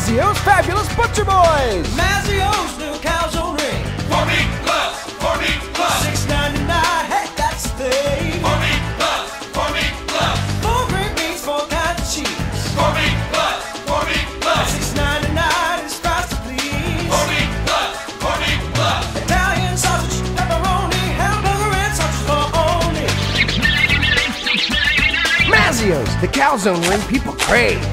Mazzio's Fabulous Butcher Boys. Mazzio's new calzone ring. Four Meat Plus, Four Meat Plus, Six ninety nine. Hey, that's the thing. Four Meat Plus, Four Meat Plus, Four great meats, four kinds of cheese. Four Meat Plus, Four Meat Plus, Six ninety nine is price to please. Four Meat Plus, Four Meat Plus. Italian sausage, pepperoni, hamburger and sausage for only. Mazzio's, the calzone ring people crave.